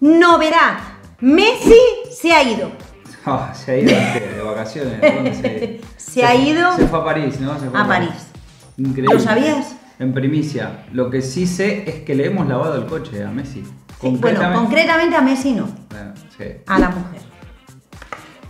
Novedad. Messi se ha ido. Ah, se ha ido de, vacaciones. ¿Dónde se, Se ha ido Se fue a París, ¿no? Se fue a París. Increíble. ¿Lo sabías? En primicia. Lo que sí sé es que le hemos lavado el coche a Messi. Sí, Bueno, concretamente a Messi no, Bueno, sí. a la mujer.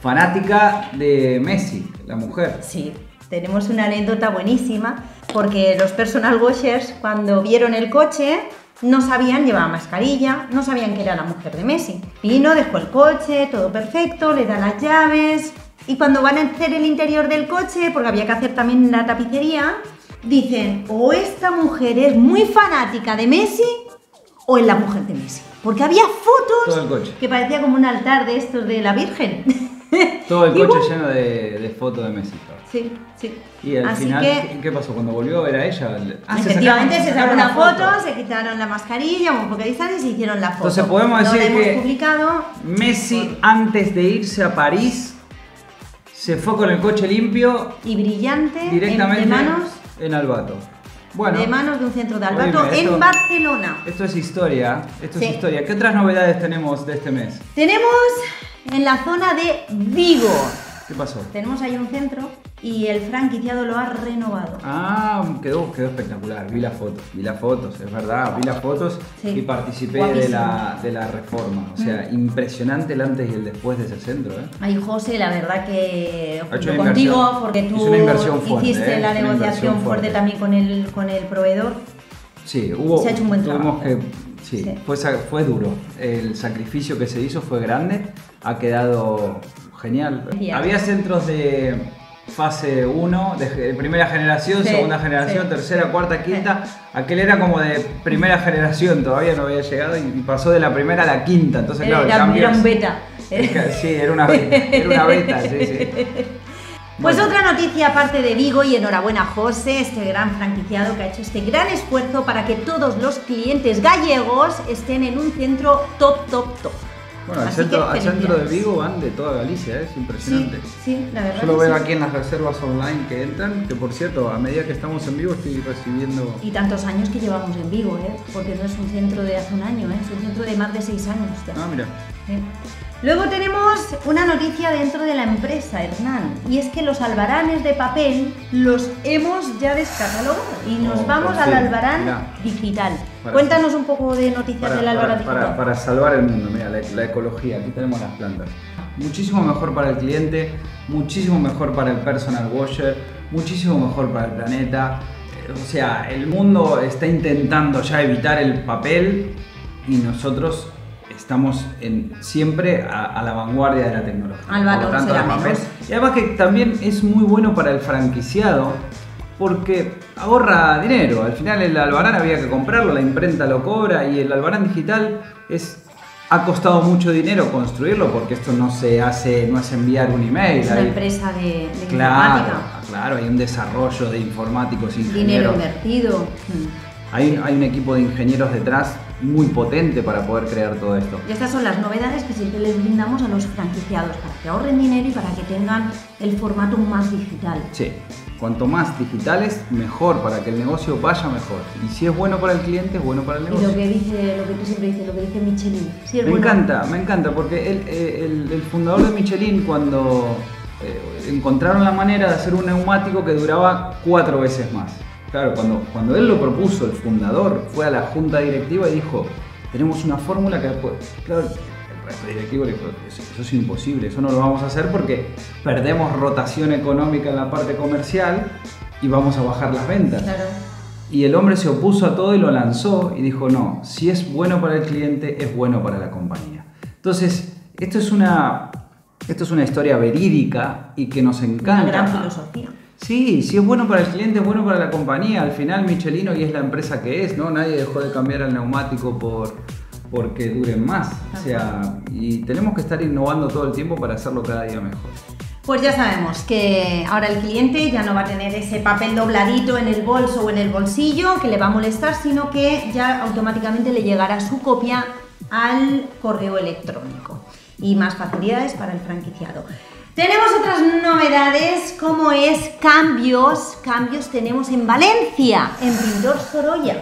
Fanática de Messi, la mujer. Sí, tenemos una anécdota buenísima porque los personal washers cuando vieron el coche no sabían, llevaba mascarilla, no sabían que era la mujer de Messi. Vino, dejó el coche, todo perfecto, le da las llaves y cuando van a hacer el interior del coche, porque había que hacer también la tapicería, dicen, o esta mujer es muy fanática de Messi o es la mujer de Messi. Porque había fotos que parecía como un altar de estos de la Virgen. Todo el coche lleno de, de fotos de Messi. Sí, sí. Y al Así final, que ¿qué pasó? Cuando volvió era ella. Ah, se Efectivamente, sacaron- se sacó una foto, se quitaron la mascarilla, un poco de distancia y se hicieron la foto. Entonces podemos no decir que publicado. Messi, antes de irse a París, se fue con el coche limpio Y brillante, en- directamente de manos, en Albato. Bueno, de manos de un centro de Albato Oíme, esto- en Barcelona. esto es historia. Esto Sí. es historia. ¿Qué otras novedades tenemos de este mes? Tenemos en la zona de Vigo. ¿Qué pasó? Tenemos ahí un centro y el franquiciado lo ha renovado. Ah, quedó, quedó espectacular. Vi las fotos, vi las fotos, es verdad, vi las fotos Sí. y participé de la, de la reforma. O sea, Mm. impresionante el antes y el después de ese centro. ¿eh? Ay, José, la verdad que junto contigo, porque tú fuerte, hiciste ¿eh? la negociación fuerte. fuerte. también con el, con el proveedor. Sí, hubo. Se ha hecho un buen trabajo. que. Sí, Sí. Fue, fue duro. El sacrificio que se hizo fue grande. Ha quedado. Genial. Había centros de fase 1, de, ge- de primera generación, Sí, segunda generación, sí. tercera, cuarta, quinta. Aquel era como de primera generación, todavía no había llegado y y pasó de la primera a la quinta. Entonces, claro, era, cambio era un beta. Sí, era una beta. Era una beta, sí, sí. Pues Bueno. otra noticia aparte de Vigo y enhorabuena José, este gran franquiciado que ha hecho este gran esfuerzo para que todos los clientes gallegos estén en un centro top, top, top. Bueno, al centro, que al centro de. Vigo van de toda Galicia, ¿eh? es Sí, impresionante. sí, la verdad. Yo lo veo sí. aquí en las reservas online que entran, que por cierto, a medida que estamos en vivo estoy recibiendo... Y tantos años que llevamos en Vigo, ¿eh? porque no es un centro de hace un año, ¿eh? es un centro de más de seis años ya. Ah, mira. Luego tenemos una noticia dentro de la empresa, Hernán, y es que los albaranes de papel los hemos ya descatalogado y nos Oh, vamos al albarán mira. digital. Para- Cuéntanos un poco de noticias Para, del albarán para- para- salvar el mundo, mira, la, la ecología, aquí tenemos las plantas. Muchísimo mejor para el cliente, muchísimo mejor para el personal washer, muchísimo mejor para el planeta. Eh, O sea, el mundo está intentando ya evitar el papel y nosotros estamos en, siempre a, a la vanguardia de la tecnología. Al valor Por lo tanto, el papel-. Y además que también es muy bueno para el franquiciado porque ahorra dinero. Al final el albarán había que comprarlo, la imprenta lo cobra y el albarán digital es ha costado mucho dinero construirlo porque esto no se hace, no es enviar un email. es una hay- empresa de, de claro, informática. claro, hay un desarrollo de informáticos, Dinero ingenieros. invertido. Mm. Hay, hay un equipo de ingenieros detrás muy potente para poder crear todo esto. Y estas son las novedades que siempre les brindamos a los franquiciados para que ahorren dinero y para que tengan el formato más digital. Sí, cuanto más digitales, mejor, para que el negocio vaya mejor. Y si es bueno para el cliente, es bueno para el Y negocio. lo que dice, lo que tú siempre dices, lo que dice Michelin. Sí, Me bueno. encanta, me encanta, porque el, el- el fundador de Michelin cuando eh, encontraron la manera de hacer un neumático que duraba cuatro veces más. Claro, cuando, cuando él lo propuso, el fundador fue a la junta directiva y dijo, tenemos una fórmula que... puede-". Claro, resto directivo le dijo, eso, eso es imposible, eso no lo vamos a hacer porque perdemos rotación económica en la parte comercial y vamos a bajar las ventas. Claro. Y el hombre se opuso a todo y lo lanzó y dijo, no, si es bueno para el cliente, es bueno para la compañía. Entonces, esto es una, esto es una historia verídica y que nos encanta. Una gran filosofía. Sí, si es bueno para el cliente, es bueno para la compañía. Al final Michelin hoy es la empresa que es, ¿no? Nadie dejó de cambiar el neumático por porque duren más. O sea, y tenemos que estar innovando todo el tiempo para hacerlo cada día mejor. Pues ya sabemos que ahora el cliente ya no va a tener ese papel dobladito en el bolso o en el bolsillo que le va a molestar, sino que ya automáticamente le llegará su copia al correo electrónico y más facilidades para el franquiciado. Tenemos otras novedades como es cambios, cambios tenemos en Valencia, en Pintor Sorolla.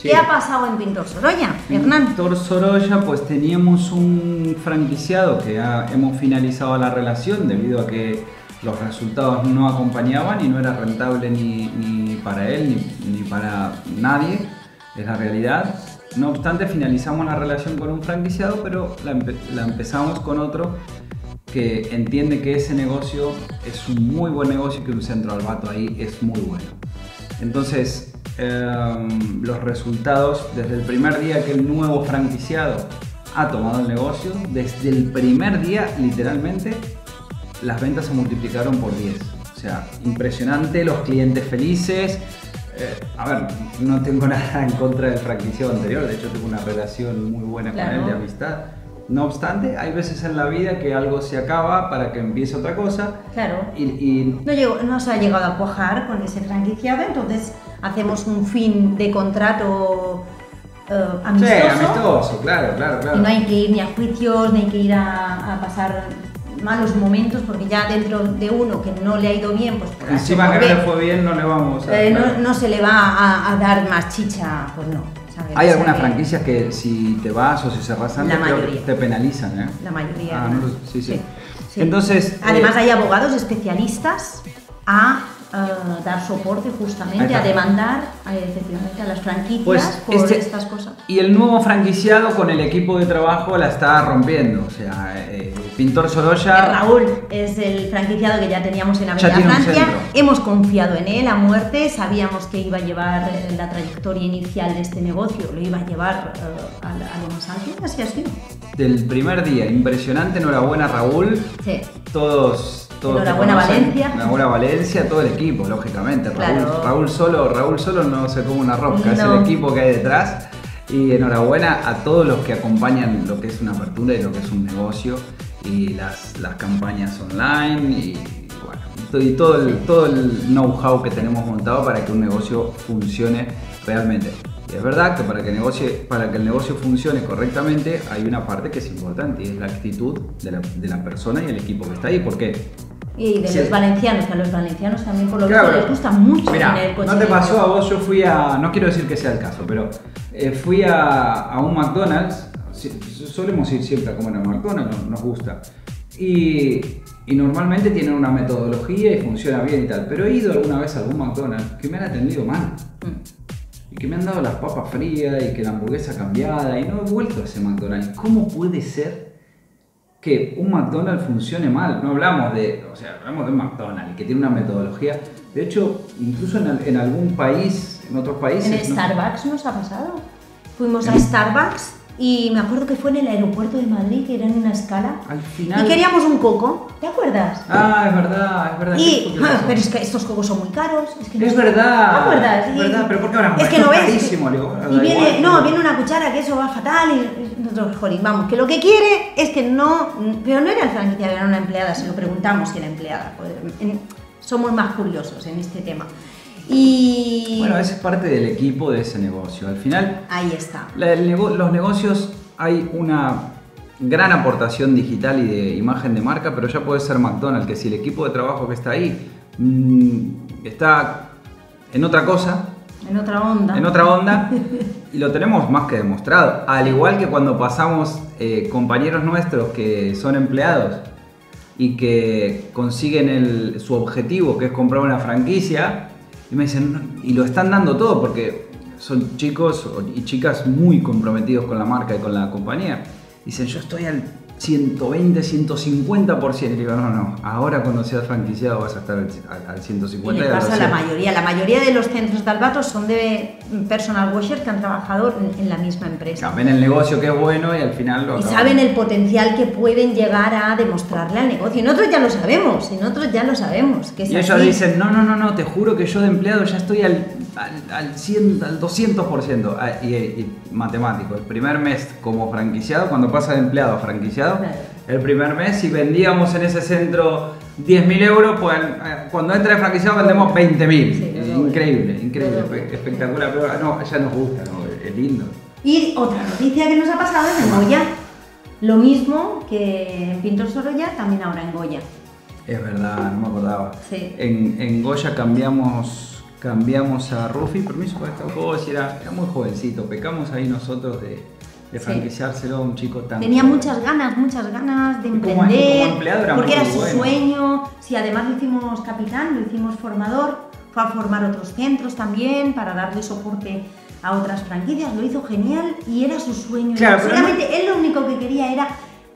Sí. ¿Qué ha pasado en Pintor Sorolla, Hernán? Pintor Sorolla, pues teníamos un franquiciado que ha- hemos finalizado la relación debido a que los resultados no acompañaban y no era rentable ni, ni para él ni, ni para nadie, es la realidad. No obstante, finalizamos la relación con un franquiciado, pero la, empe- la empezamos con otro que entiende que ese negocio es un muy buen negocio y que un centro albato ahí es muy bueno. Entonces, los resultados desde el primer día que el nuevo franquiciado ha tomado el negocio, desde el primer día, literalmente, las ventas se multiplicaron por 10. O sea, impresionante, los clientes felices. Eh, a ver, no tengo nada en contra del franquiciado anterior, de hecho tengo una relación muy buena con él de amistad. No obstante, hay veces en la vida que algo se acaba para que empiece otra cosa. Claro. Y, y No, llegó, no se ha llegado a cuajar con ese franquiciado, entonces hacemos un fin de contrato eh, Sí, amistoso. amistoso, claro, claro, claro. Y no hay que ir ni a juicios, ni hay que ir a, a pasar malos momentos, porque ya dentro de uno que no le ha ido bien, pues por Encima que no le fue bien, no le vamos a. eh, no, se le va a, a dar más chicha, pues no. ¿Sabes? Hay O sea algunas franquicias que si te vas o si cerras antes creo te penalizan, ¿eh? La mayoría. Ah, ¿no? sí. sí. Entonces, Además eh, hay abogados especialistas a eh, dar soporte justamente, a demandar eh, efectivamente a las franquicias Pues por este- estas cosas. Y el nuevo franquiciado con el equipo de trabajo la está rompiendo. O sea, eh, Pintor Sorolla. Raúl es el franquiciado que ya teníamos en Avenida Francia. Hemos confiado en él a muerte. Sabíamos que iba a llevar eh, la trayectoria inicial de este negocio, lo iba a llevar eh, a, a lo más alto. Así ha sido. Del primer día, impresionante, enhorabuena Raúl. Sí. Todos, todos Enhorabuena. Valencia. Enhorabuena Valencia, todo el equipo, lógicamente. Raúl, Claro. Raúl solo, Raúl solo no se come una rosca, es el equipo que hay detrás. Y enhorabuena a todos los que acompañan lo que es una apertura y lo que es un negocio y las, las campañas online y, bueno, todo el, todo el know-how que tenemos montado para que un negocio funcione realmente. Y es verdad que para que, el negocio, para que el negocio funcione correctamente hay una parte que es importante y es la actitud de la, de la persona y el equipo que está ahí. porque Y de Sí. los valencianos, que a los valencianos también por lo Claro. visto les gusta mucho Mira, tener coche. ¿no te pasó a vos? Yo fui a. No quiero decir que sea el caso, pero eh, fui a, a un McDonald's. Solemos ir siempre a comer a McDonald's, nos, nos gusta. Y, y normalmente tienen una metodología y funciona bien y tal. Pero he ido alguna vez a algún McDonald's que me han atendido mal. Mm. Y que me han dado las papas frías y que la hamburguesa cambiada y no he vuelto a ese McDonald's. ¿Cómo puede ser que un McDonald's funcione mal? No hablamos de, o sea, hablamos de un McDonald's que tiene una metodología. De hecho, incluso en, en algún país, en otros países... En ¿no? Starbucks nos ha pasado. Fuimos a Starbucks y me acuerdo que fue en el aeropuerto de Madrid, que era en una escala. Al final... Y queríamos un coco, ¿te acuerdas? Ah, es verdad, es verdad. ¿Qué Y, que pasó? pero es que estos cocos son muy caros. Es, que no Es verdad. ¿Te acuerdas? Es Y- verdad, pero ¿por qué ahora? Es que no es ves. y viene, no, viene una cuchara que eso va fatal y nosotros, jolín, vamos, que lo que quiere es que no, pero no era el franquiciado, era una empleada, se lo preguntamos si era empleada. joder, en- somos más curiosos en este tema. Y Bueno, esa es parte del equipo de ese negocio. Al final, ahí está. La- el nego- los negocios hay una gran aportación digital y de imagen de marca, pero ya puede ser McDonald's, que si el equipo de trabajo que está ahí mm, está en otra cosa, En otra onda. en otra onda, y lo tenemos más que demostrado. Al igual que cuando pasamos eh, compañeros nuestros que son empleados y que consiguen el- su objetivo, que es comprar una franquicia, y me dicen, y lo están dando todo porque son chicos y chicas muy comprometidos con la marca y con la compañía. Dicen, yo estoy al 120, 150%. Y digo, no, no, ahora cuando seas franquiciado vas a estar al, al- al Y 150. le y al pasa a la 200. mayoría. La mayoría de los centros de albatos son de personal washers que han trabajado en, en la misma empresa. Ven el negocio que es bueno y al final lo Y acaban- saben el potencial que pueden llegar a demostrarle al negocio. Y nosotros ya lo sabemos, y nosotros ya lo sabemos. Que es Y ellos así. dicen, no, no, no, no, te juro que yo de empleado ya estoy al, al, al 100, al 200%. Ah, Y, y matemático, el primer mes como franquiciado, cuando pasa de empleado a franquiciado, El primer mes, si vendíamos en ese centro 10.000 euros, pues eh, cuando entra de franquiciado vendemos 20.000. Sí, increíble, increíble, espectacular. Pero no, ya nos gusta, ¿no? es lindo. Y otra noticia que nos ha pasado es en Goya. Lo mismo que en Pintor Sorolla, también ahora en Goya. Es verdad, no me acordaba. Sí. En, en Goya cambiamos, cambiamos a Rufi, permiso para esta voz, era, era muy jovencito, pecamos ahí nosotros de, de Sí. franquiciárselo a un chico tan Tenía joven. muchas ganas, muchas ganas de como- emprender, como empleado era porque era su bueno. sueño. Si además lo hicimos capitán, lo hicimos formador, fue a formar otros centros también para darle soporte a otras franquicias, lo hizo genial y era su sueño. Claro, él lo único que quería era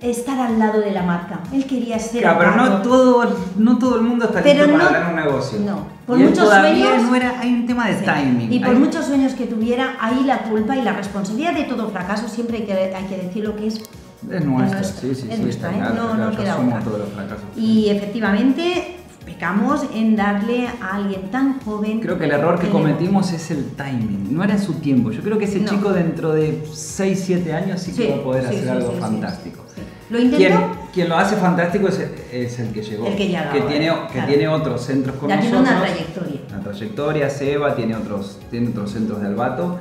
estar al lado de la marca. Él quería ser Claro, pero no todo, no todo el mundo está Pero listo para un negocio. no. Por Y muchos sueños- no era, hay un tema de Sí. timing. Y por hay- muchos sueños que tuviera, ahí la culpa y la responsabilidad de todo fracaso, siempre hay que, hay que decir lo que es Es nuestra, nuestra, sí, sí, es sí, nuestra, ¿eh? claro, No- claro, no queda otra. todos los fracasos. Y efectivamente pecamos en darle a alguien tan joven. Creo que el error que cometimos es el timing, no era su tiempo. Yo creo que ese No. chico dentro de 6, 7 años sí que Sí, va a poder sí, hacer sí, algo fantástico. Lo intentó. Quien, quien lo hace fantástico es, es el que llegó. El que llega que ahora, tiene, que claro. tiene otros centros con Ya tiene nosotros. una trayectoria. Una trayectoria, Seba tiene otros, tiene otros centros de Albato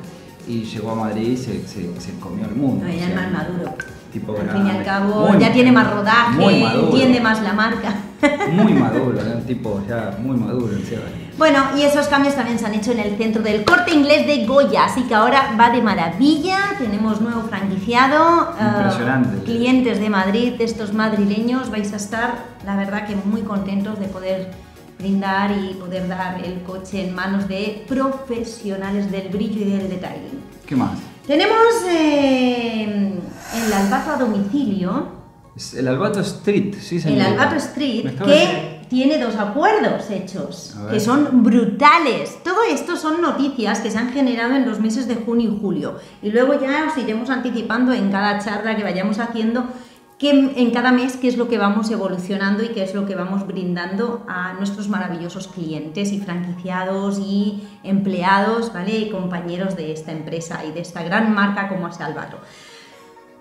y llegó a Madrid y se, se- se comió el mundo. No, ya o es más maduro. tipo al fin y al cabo, Muy- ya tiene más rodaje, entiende más la marca. Muy maduro, un tipo ya muy maduro el Seba. Bueno, y esos cambios también se han hecho en el centro del corte inglés de Goya, así que ahora va de maravilla, tenemos nuevo franquiciado, eh, Impresionante. clientes de Madrid, de estos madrileños, vais a estar, la verdad que muy contentos de poder brindar y poder dar el coche en manos de profesionales del brillo y del detailing. ¿Qué más? Tenemos eh, el Albato a domicilio, El Albato Street, sí, el señorita. Albato Street, que tiene dos acuerdos hechos, que son brutales. Todo esto son noticias que se han generado en los meses de junio y julio. Y luego ya os iremos anticipando en cada charla que vayamos haciendo que en cada mes qué es lo que vamos evolucionando y qué es lo que vamos brindando a nuestros maravillosos clientes y franquiciados y empleados, ¿vale? Y compañeros de esta empresa y de esta gran marca como es Albato.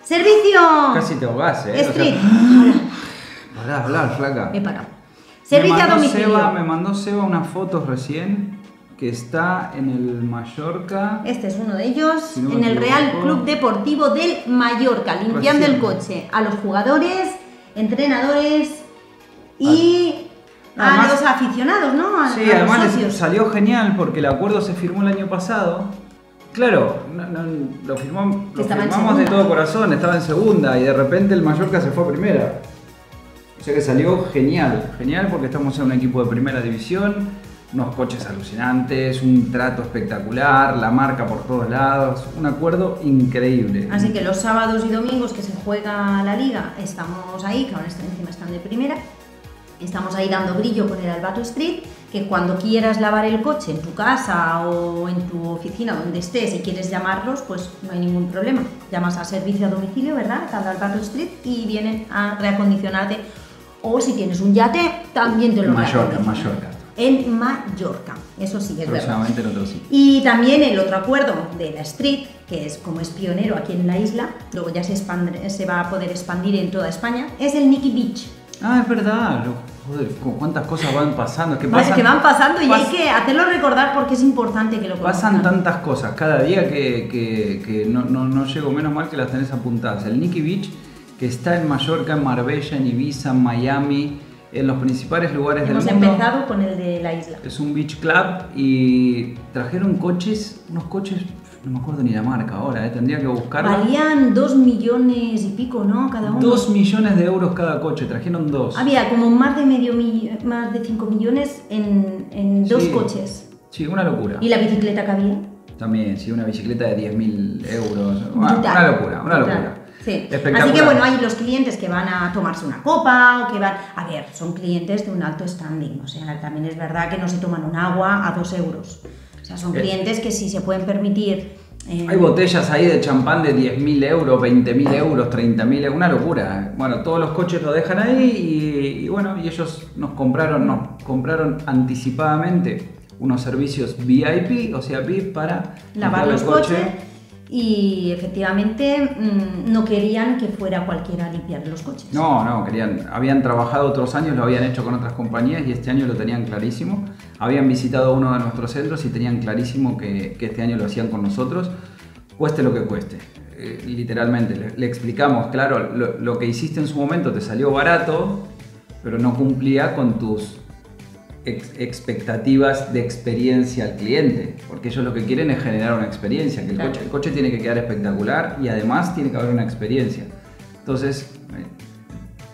Servicio Casi te ahogás, ¿eh? O sea, Street. Pará, hablar, flaca. He parado. Servicio a domicilio. Seba- me mandó Seba unas fotos recién que está en el Mallorca. Este es uno de ellos, Si no me en el Real. Club Deportivo del Mallorca, limpiando Recién. el coche a los jugadores, entrenadores y a los aficionados, ¿no? A, Sí, a además socios. salió genial porque el acuerdo se firmó el año pasado. Claro, no- no- lo, firmamos, Que lo firmamos de todo corazón, estaba en segunda y de repente el Mallorca se fue a primera. O sea que salió genial, genial porque estamos en un equipo de primera división, unos coches alucinantes, un trato espectacular, la marca por todos lados, un acuerdo increíble. Así que los sábados y domingos que se juega la liga, estamos ahí, que ahora encima están de primera, estamos ahí dando brillo con el Albato Street, que cuando quieras lavar el coche en tu casa o en tu oficina, donde estés y quieres llamarlos, pues no hay ningún problema. Llamas a servicio a domicilio, ¿verdad? Al Albato Street y vienen a reacondicionarte. O si tienes un yate, también te lo En Mallorca, en. Mallorca. En Mallorca, eso sí, es verdad. En otro sitio. Y también el otro acuerdo de la Street, que es como es pionero aquí en la isla, luego ya se, expande- se va a poder expandir en toda España, es el Nicky Beach. Ah, es verdad. Joder, cu- cuántas cosas van pasando. Que Vale, pasan, que van pasando y pas- hay que hacerlo recordar porque es importante que lo Pasan conozcan. tantas cosas cada día que, que- que no, no, no llego, menos mal que las tenés apuntadas. El Nicky Beach, que está en Mallorca, en Marbella, en Ibiza, en Miami, en los principales lugares Hemos del mundo. empezado con el de la isla. Es un beach club y trajeron coches, unos coches, no me acuerdo ni la marca ahora, eh, tendría que buscarla. Valían dos millones y pico, ¿no? Cada uno. Dos millones de euros cada coche, trajeron dos. Había como más de medio más de 5 millones en, en dos Sí. coches. Sí, una locura. ¿Y la bicicleta que había? También, sí, una bicicleta de 10.000 euros. Una, locura, una locura. Sí. Así que bueno, hay los clientes que van a tomarse una copa o que van. A ver, son clientes de un alto standing. O sea, también es verdad que no se toman un agua a dos euros. O sea, son Eh. clientes que si se pueden permitir. eh, Hay botellas ahí de champán de 10.000 euros, 20.000 euros, 30.000 euros, una locura. Bueno, todos los coches lo dejan ahí y, y bueno, y ellos nos compraron, nos compraron anticipadamente unos servicios VIP, o sea, VIP para lavar los coches y efectivamente mm, no querían que fuera cualquiera a limpiar los coches. No, no, querían, habían trabajado otros años, lo habían hecho con otras compañías y este año lo tenían clarísimo. Habían visitado uno de nuestros centros y tenían clarísimo que, que este año lo hacían con nosotros, cueste lo que cueste. Eh, literalmente, le, explicamos, claro, lo, lo que hiciste en su momento te salió barato, pero no cumplía con tus ex- expectativas de experiencia al cliente, porque ellos lo que quieren es generar una experiencia, que el, Claro. coche, el coche tiene que quedar espectacular y además tiene que haber una experiencia. Entonces, eh,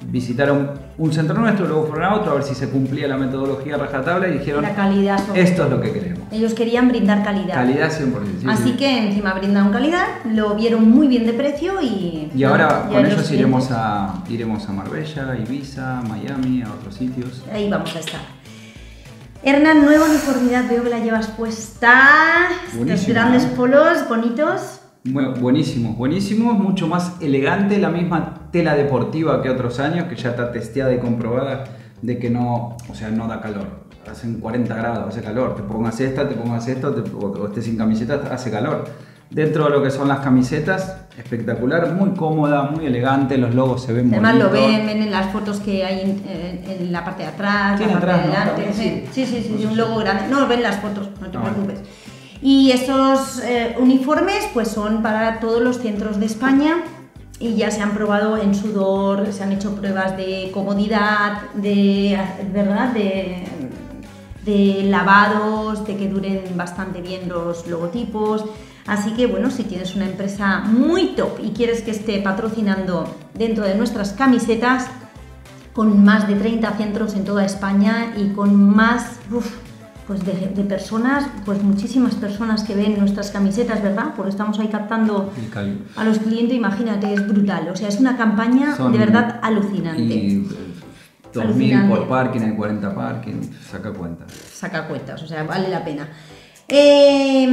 visitaron un centro nuestro, luego fueron a otro a ver si se cumplía la metodología rajatabla y dijeron, La calidad sobre esto es lo que queremos. Ellos querían brindar calidad. Calidad 100%. sí, Así sí. que encima brindaron calidad, lo vieron muy bien de precio y... Y ahora con los ellos iremos clientes- a, iremos a Marbella, Ibiza, Miami, a otros sitios. Ahí vamos a estar. Hernán, nueva uniformidad, veo que la llevas puesta. Estos Buenísima, grandes polos bonitos. Bu- Buenísimos, buenísimos, mucho más elegante, la misma tela deportiva que otros años, que ya está testeada y comprobada de que no, o sea, no da calor. Hacen 40 grados, hace calor. Te pongas esta, te pongas esto, te- o estés sin camiseta, hace calor. Dentro de lo que son las camisetas, espectacular, muy cómoda, muy elegante, los logos se ven Además lo ven, ven en las fotos que hay en, en- en la parte de atrás, Tiene la parte atrás, de ¿no? delante. También, Sí, sí. sí, sí, sí, un logo grande. No, ven las fotos, no te Ah, preocupes. Y estos eh, uniformes pues son para todos los centros de España y ya se han probado en sudor, se han hecho pruebas de comodidad, de, ¿verdad? de, de lavados, de que duren bastante bien los logotipos. Así que bueno, si tienes una empresa muy top y quieres que esté patrocinando dentro de nuestras camisetas, con más de 30 centros en toda España y con más uf, pues de, de personas, pues muchísimas personas que ven nuestras camisetas, ¿verdad? Porque estamos ahí captando a los clientes, imagínate, es brutal. O sea, es una campaña Son- de verdad alucinante. Y eh, 2.000 Alucinante. por parking, hay 40 parking, saca cuenta. saca cuentas, o sea, vale la pena. Eh,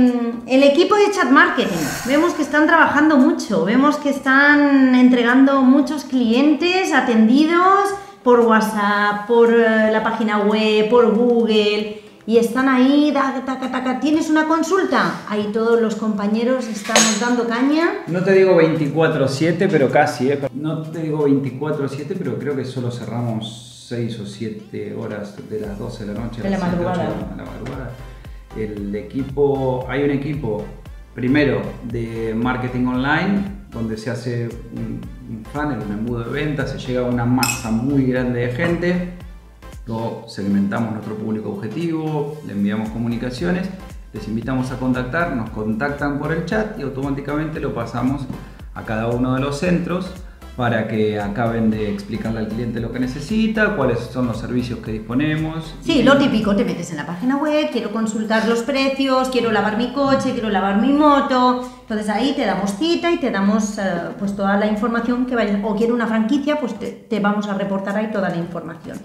el equipo de chat marketing, vemos que están trabajando mucho, vemos que están entregando muchos clientes atendidos por WhatsApp, por eh, la página web, por Google, y están ahí, taca, taca, taca. ¿tienes una consulta? Ahí todos los compañeros estamos dando caña. No te digo 24-7, pero casi, ¿eh? No te digo 24-7, pero creo que solo cerramos 6 o 7 horas de las 12 de la noche De la las 7, madrugada. 8 de la madrugada. El equipo, hay un equipo, primero, de marketing online, donde se hace un, un funnel, un embudo de ventas, se llega a una masa muy grande de gente. Luego segmentamos nuestro público objetivo, le enviamos comunicaciones, les invitamos a contactar, nos contactan por el chat y automáticamente lo pasamos a cada uno de los centros para que acaben de explicarle al cliente lo que necesita, cuáles son los servicios que disponemos. Sí, lo típico, te metes en la página web, quiero consultar los precios, quiero lavar mi coche, quiero lavar mi moto. Entonces ahí te damos cita y te damos eh, pues toda la información que vayas. O quiero una franquicia, pues te, te vamos a reportar ahí toda la información.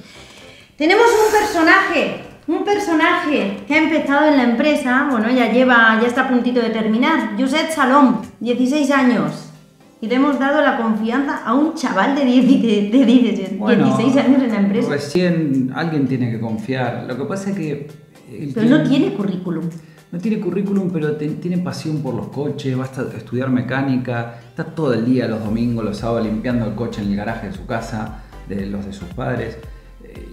Tenemos un personaje, un personaje que ha empezado en la empresa, bueno, ya lleva, ya está a puntito de terminar. Josep Salom, 16 años. Y le hemos dado la confianza a un chaval de, 10 de- de 10 Bueno, 16 años en la empresa. Recién alguien tiene que confiar. Lo que pasa es que... Pero no cliente- tiene currículum. No tiene currículum, pero te- tiene pasión por los coches, va a estudiar mecánica, está todo el día, los domingos, los sábados, limpiando el coche en el garaje de su casa, de los de sus padres.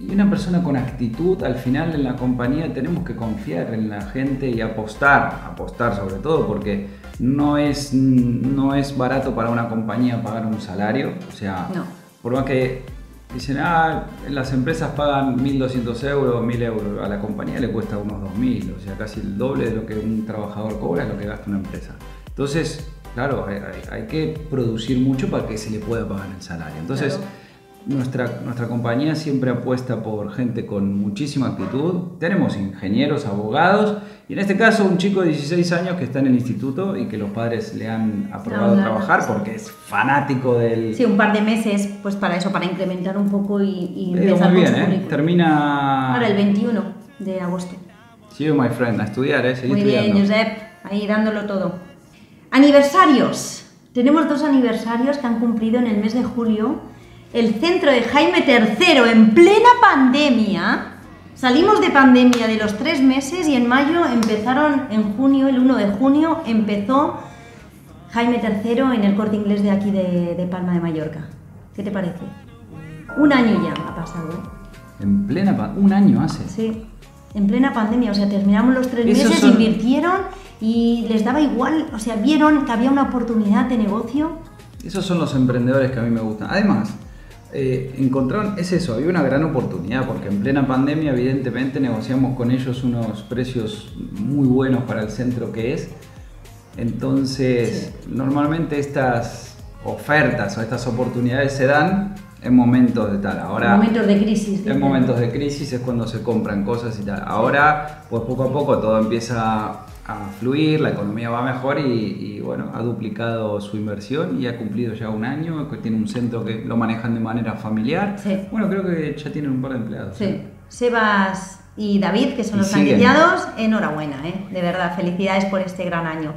Y una persona con actitud, al final en la compañía tenemos que confiar en la gente y apostar, apostar sobre todo, porque no es, no es barato para una compañía pagar un salario. O sea, No. por más que dicen, ah, las empresas pagan 1.200 euros, 1.000 euros, a la compañía le cuesta unos 2.000, o sea, casi el doble de lo que un trabajador cobra es lo que gasta una empresa. Entonces, claro, hay, hay- hay que producir mucho para que se le pueda pagar el salario. Entonces, Claro. Nuestra, nuestra compañía siempre apuesta por gente con muchísima actitud. Tenemos ingenieros, abogados, y en este caso un chico de 16 años que está en el instituto y que los padres le han aprobado trabajar sí. porque es fanático del... Sí, un par de meses, pues para eso, para incrementar un poco y, y empezar muy con bien, su ¿eh? Termina... Ahora el 21 de agosto. You, my friend, a estudiar, ¿eh? Muy estudiando. bien, Josep, ahí dándolo todo. Aniversarios. Tenemos dos aniversarios que han cumplido en el mes de julio. El centro de Jaime III en plena pandemia. Salimos de pandemia de los tres meses y en mayo empezaron, en junio, el 1 de junio, empezó Jaime III en el corte inglés de aquí de, de Palma de Mallorca. ¿Qué te parece? Un año ya ha pasado, ¿eh? En plena... Un año hace. Sí, en plena pandemia, o sea, terminamos los tres Esos meses, son- invirtieron y les daba igual, o sea, vieron que había una oportunidad de negocio. Esos son los emprendedores que a mí me gustan. Además, eh, encontraron, es eso, había una gran oportunidad porque en plena pandemia evidentemente negociamos con ellos unos precios muy buenos para el centro que es. Entonces, normalmente estas ofertas o estas oportunidades se dan en momentos de tal. Ahora, En momentos de crisis. en momentos de crisis es cuando se compran cosas y tal. Ahora, pues poco a poco todo empieza a fluir, la economía va mejor y, y, bueno, ha duplicado su inversión y ha cumplido ya un año, que tiene un centro que lo manejan de manera familiar. Sí. Bueno, creo que ya tienen un par de empleados. Sí. Sebas y David, que son Y los franquiciados, enhorabuena, ¿eh? de verdad, felicidades por este gran año.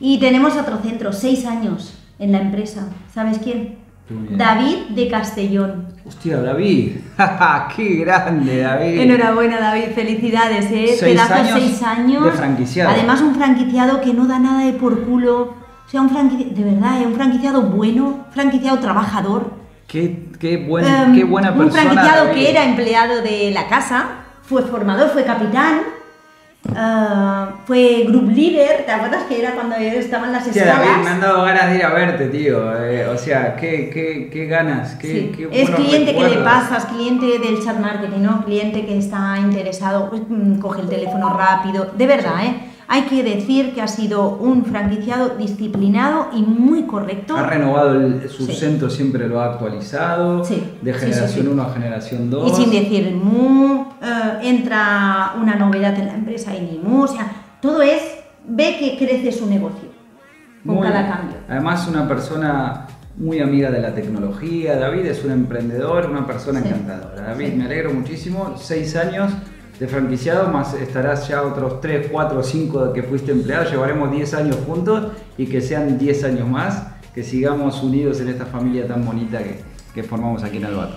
Y tenemos otro centro, seis años en la empresa. ¿Sabes quién? David de Castellón. Hostia, David, ¡qué grande David! Enhorabuena, David, felicidades, ¿eh? Seis años seis años. de franquiciado. Además, un franquiciado que no da nada de por culo. O sea, un franquiciado, de verdad, ¿eh? un franquiciado bueno, franquiciado trabajador. Qué, qué, buen- Em, qué buena persona. Un franquiciado David. que era empleado de la casa, fue formador, fue capitán, ah, fue group leader, ¿te acuerdas que era cuando estaban las escalas? David, me han dado ganas de ir a verte, tío. Eh, o sea, qué, qué, qué ganas, qué, Sí. qué Es cliente que le pasas, cliente del chat marketing, ¿no? Cliente que está interesado, pues, mm, coge el teléfono rápido. De verdad, ¿eh? Hay que decir que ha sido un franquiciado disciplinado y muy correcto. Ha renovado el, su Sí. centro, siempre lo ha actualizado. Sí, De sí, sí, generación sí. 1 a generación 2. Y sin decir mu, eh, entra una novedad en la empresa y ni o sea, todo es, ve que crece su negocio con Muy- cada cambio. Además, una persona muy amiga de la tecnología. David es un emprendedor, una persona Sí. encantadora. David, Sí. me alegro muchísimo. Seis años de franquiciado, más estarás ya otros 3, 4, 5 de que fuiste empleado. Llevaremos 10 años juntos y que sean 10 años más. Que sigamos unidos en esta familia tan bonita que, que formamos aquí en Albato.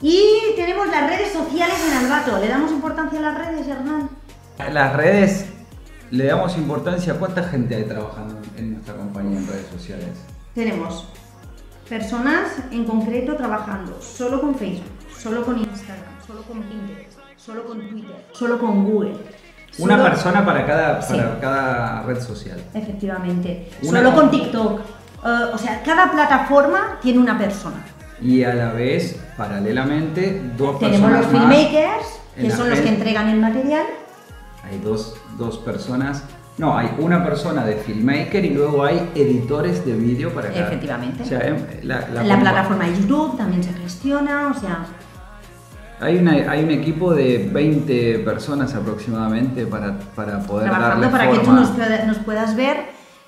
Y tenemos las redes sociales en Albato. ¿Le damos importancia a las redes, Hernán? Las redes, le damos importancia. ¿Cuánta gente hay trabajando en nuestra compañía en redes sociales? Tenemos personas en concreto trabajando solo con Facebook, solo con Instagram, solo con Pinterest, solo con Twitter, solo con Google. Una solo- persona para cada, Sí. para cada red social. Efectivamente. Una solo con- con TikTok. Eh, o sea, cada plataforma tiene una persona. Y a la vez, paralelamente, dos Tenemos personas los filmmakers, que son los que entregan el material. Hay dos, dos personas. No, hay una persona de filmmaker y luego hay editores de vídeo para cada. Efectivamente. O sea, em, la, la La, plataforma YouTube también se gestiona, o sea, Hay, una, hay un equipo de 20 personas aproximadamente para, para poder trabajando darle para que tú forma. nos, nos puedas ver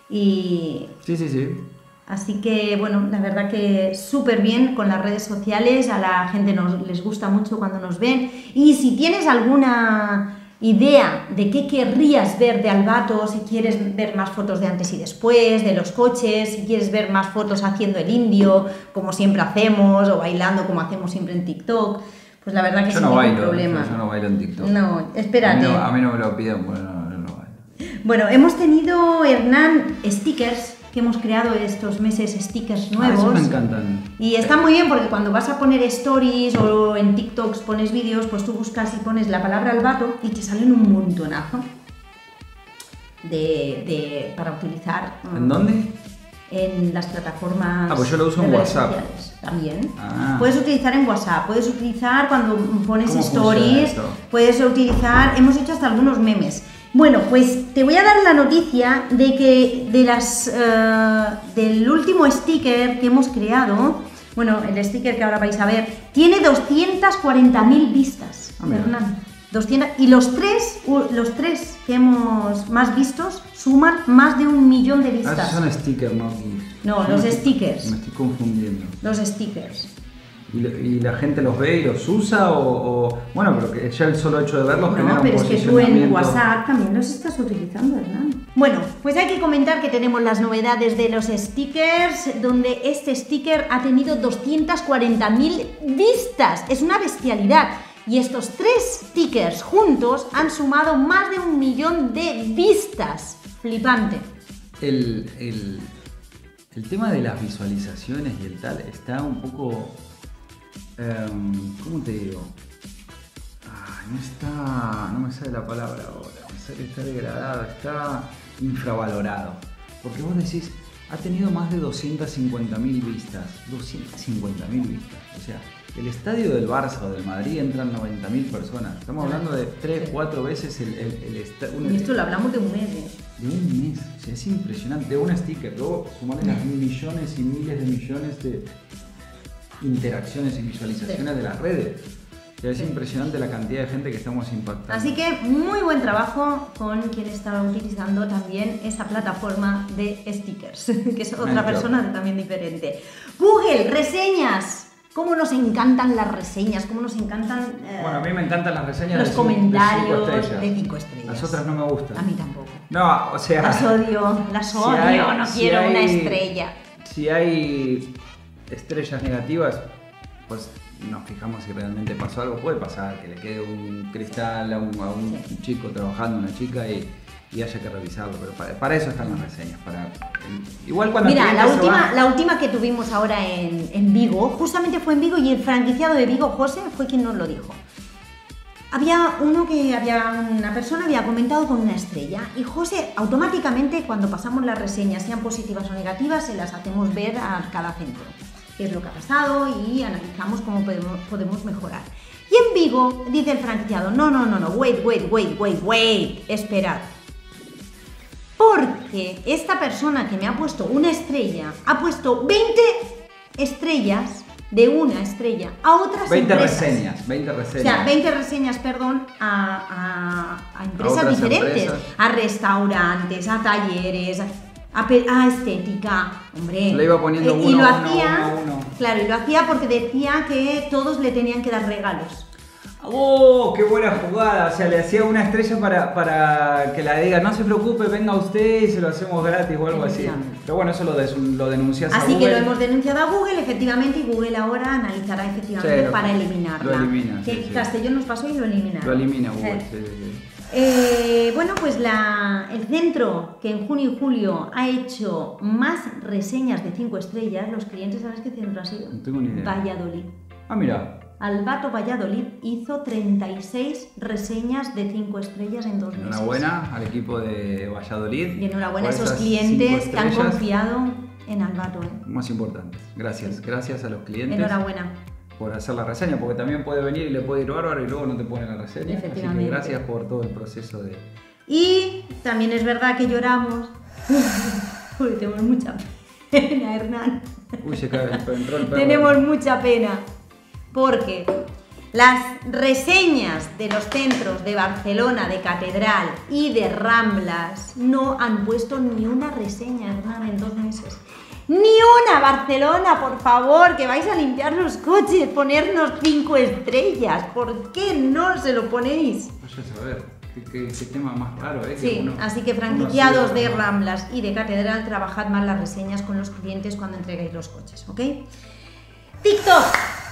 y Sí, sí, sí. Así que, bueno, la verdad que súper bien con las redes sociales, a la gente nos, les gusta mucho cuando nos ven. Y si tienes alguna idea de qué querrías ver de Albato, si quieres ver más fotos de antes y después, de los coches, si quieres ver más fotos haciendo el indio, como siempre hacemos, o bailando como hacemos siempre en TikTok, pues la verdad que Yo sin no ningún bailo, problema. yo, yo no bailo en TikTok. No, A mí espérate. no, a mí no me lo piden, bueno, no, yo no bailo. Bueno, hemos tenido, Hernán, stickers que hemos creado estos meses, stickers Ah, nuevos. eso me encantan. Y está muy bien porque cuando vas a poner stories o en TikToks pones vídeos, pues tú buscas y pones la palabra albato y te salen un montonazo de, de- para utilizar ¿En dónde? en las plataformas. Ah, pues yo lo uso en WhatsApp. sociales También. Ah. Puedes utilizar en WhatsApp, puedes utilizar cuando pones ¿Cómo funciona stories, puedes utilizar, hemos hecho hasta algunos memes. Bueno, pues te voy a dar la noticia de que de las eh, del último sticker que hemos creado, bueno, el sticker que ahora vais a ver, tiene 240.000 vistas, Ah. Hernán. 200, y los tres, los tres que hemos más vistos suman más de un millón de Ah, vistas. esos son stickers, no. No, los stickers. Me estoy confundiendo. Los stickers. ¿Y, la- y la gente los ve y los usa? O, o- bueno, pero que ya el solo hecho de verlos genera No, un pero es que tú en. WhatsApp también los estás utilizando, Hernán. Bueno, pues hay que comentar que tenemos las novedades de los stickers, donde este sticker ha tenido 240.000 vistas. Es una bestialidad. Y estos tres stickers juntos han sumado más de un millón de vistas. Flipante. El, el- el tema de las visualizaciones y el tal está un poco. Em, ¿Cómo te digo? Ay, no está. No me sale la palabra ahora. Me sale está degradado, está infravalorado. Porque vos decís, ha tenido más de 250.000 vistas. 250.000 vistas. O sea, el estadio del Barça o del Madrid entran 90.000 personas. Estamos hablando de 3, 4 veces el, el, el esta- un- Y esto lo hablamos de un mes. ¿eh? de un mes. O sea, es impresionante. De un sticker. Luego sumarle las millones y miles de millones de interacciones y visualizaciones de las redes. O sea, es impresionante la cantidad de gente que estamos impactando. Así que muy buen trabajo con quien estaba utilizando también esa plataforma de stickers, que es otra persona también diferente. Google, reseñas. ¿Cómo nos encantan las reseñas? ¿Cómo nos encantan eh, Bueno, a mí me encantan las reseñas los de, cinco- de comentarios cinco de 5 estrellas? Las otras no me gustan. A mí tampoco. No, o sea. Las odio, las si odio, hay- no si quiero una hay- estrella. Si hay estrellas negativas, pues nos fijamos si realmente pasó algo. Puede pasar que le quede un cristal a un, a un Sí. chico trabajando, una chica y, y haya que revisarlo. Pero para, para eso están las reseñas. Para, igual cuando Mira, la cliente se última, va- la última que tuvimos ahora en, en Vigo, justamente fue en Vigo y el franquiciado de Vigo, José, fue quien nos lo dijo. Había uno que había una persona había comentado con una estrella y José automáticamente cuando pasamos las reseñas, sean positivas o negativas, se las hacemos ver a cada centro, qué es lo que ha pasado y analizamos cómo podemos, podemos mejorar. Y en Vigo dice el franquiciado, no, no, no, no, wait, wait, wait, wait, wait, esperad. Porque esta persona que me ha puesto una estrella ha puesto 20 estrellas de una estrella a otras 20 empresas. reseñas, 20 O reseñas. sea, 20 reseñas, perdón, a, a- a empresas diferentes. empresas. A restaurantes, a talleres, a, pe- a estética. Hombre. Le iba poniendo Eh, y uno, lo uno, hacía, uno, uno. Claro, y lo hacía porque decía que todos le tenían que dar regalos. ¡Oh, qué buena jugada! O sea, le hacía una estrella para, para que la diga, no se preocupe, venga usted y se lo hacemos gratis o algo así. Pero bueno, eso lo, des- lo denuncias a Así que lo hemos denunciado a Google, efectivamente, y Google ahora analizará efectivamente Sí, para eliminarla. lo elimina, que sí, sí. Castellón nos pasó y lo eliminaron. Lo elimina Google. Sí, sí, sí. Eh, bueno, pues la- el centro que en junio y julio ha hecho más reseñas de 5 estrellas, los clientes, ¿sabes qué centro ha sido? No tengo ni idea. Valladolid. Ah, mira. Albato Valladolid hizo 36 reseñas de 5 estrellas en dos meses. Enhorabuena al equipo de Valladolid. Y enhorabuena a esos clientes que han confiado en Albato. ¿eh? Más importantes. Gracias, gracias a los clientes Enhorabuena. Por hacer la reseña, porque también puede venir y le puede ir bárbaro y luego no te pone la reseña. Así que gracias por todo el proceso de. Y también es verdad que lloramos. Porque tenemos mucha pena, Hernán. Uy, se cae, entró el perro. Tenemos mucha pena. Porque las reseñas de los centros de Barcelona, de Catedral y de Ramblas no han puesto ni una reseña, Hernán, en dos meses. Ni una, Barcelona, por favor, que vais a limpiar los coches, ponernos cinco estrellas. ¿Por qué no se lo ponéis? Vaya a saber, qué, qué- qué tema más raro, ¿eh? Sí, uno- así que franquiciados de Ramblas y de Catedral, trabajad más las reseñas con los clientes cuando entreguéis los coches, ¿ok? TikTok.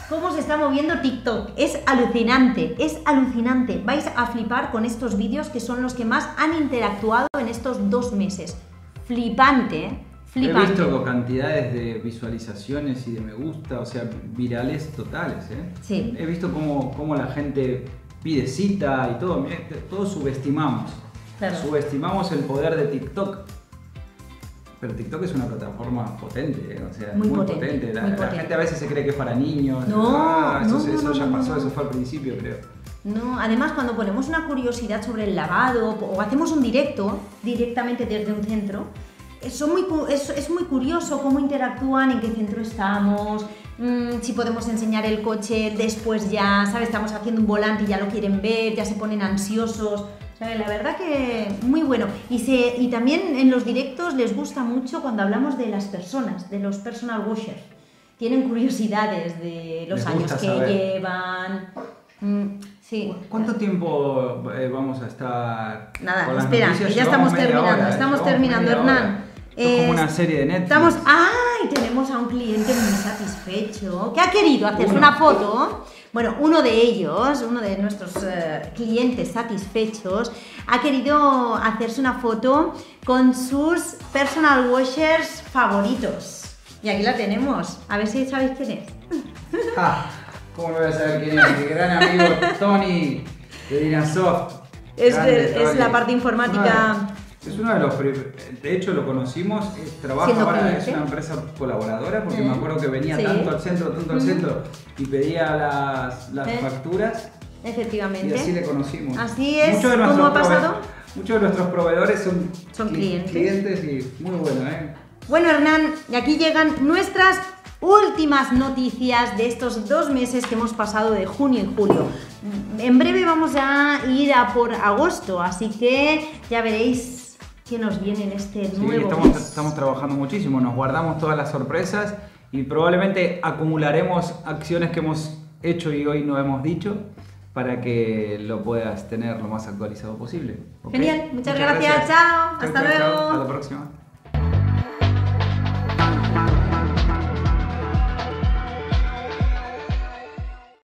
¿Cómo se está moviendo TikTok? Es alucinante, es alucinante. Vais a flipar con estos vídeos que son los que más han interactuado en estos dos meses. Flipante, ¿eh? He Flipante. visto cantidades de visualizaciones y de me gusta, o sea, virales totales, ¿eh? Sí. He visto cómo, cómo la gente pide cita y todo, mira, todo subestimamos. Claro. Subestimamos el poder de TikTok. Pero TikTok es una plataforma potente, ¿eh? o sea, Muy muy, potente, potente. La, muy la potente. gente a veces se cree que es para niños. No, Ah, eso, no, no, eso ya pasó, eso fue al principio, creo. No, además cuando ponemos una curiosidad sobre el lavado o hacemos un directo directamente desde un centro, son muy, es, es muy curioso cómo interactúan, en qué centro estamos, mm, si podemos enseñar el coche después ya, ¿sabes? Estamos haciendo un volante y ya lo quieren ver, ya se ponen ansiosos. Sea, la verdad que muy bueno. Y, se, y también en los directos les gusta mucho cuando hablamos de las personas, de los personal washers. Tienen curiosidades de los Les años que saber. llevan. Mm, sí. ¿Cuánto tiempo eh, vamos a estar? Nada, espera, que ya estamos terminando, hora, estamos terminando, Hernán. hora. Es como una serie de Netflix. Estamos, ¡ay! Tenemos a un cliente muy satisfecho que ha querido hacerse Uno. una foto. Bueno, uno de ellos, uno de nuestros eh, clientes satisfechos, ha querido hacerse una foto con sus personal washers favoritos. Y aquí la tenemos. A ver si sabéis quién es. Ah, ¿Cómo no voy a saber quién es? Mi gran amigo Tony de Dinasoft. Es, Grande, es la parte informática. Es uno de los. De hecho, lo conocimos. eh, Trabaja para. Es una empresa colaboradora porque Eh, me acuerdo que venía sí. tanto al centro, tanto al Ujú. centro y pedía las, las Eh. facturas Efectivamente. y así le conocimos. Así es, ¿cómo ha pasado? Muchos de nuestros proveedores son, Son cli- clientes. clientes y muy bueno, ¿eh? Bueno, Hernán, y aquí llegan nuestras últimas noticias de estos dos meses que hemos pasado de junio y julio. En breve vamos a ir a por agosto, así que ya veréis qué nos viene en este Sí, nuevo estamos, mes. estamos trabajando muchísimo, nos guardamos todas las sorpresas y probablemente acumularemos acciones que hemos hecho y hoy no hemos dicho para que lo puedas tener lo más actualizado posible. ¿ok? Genial, muchas gracias, chao, hasta luego. Hasta la próxima.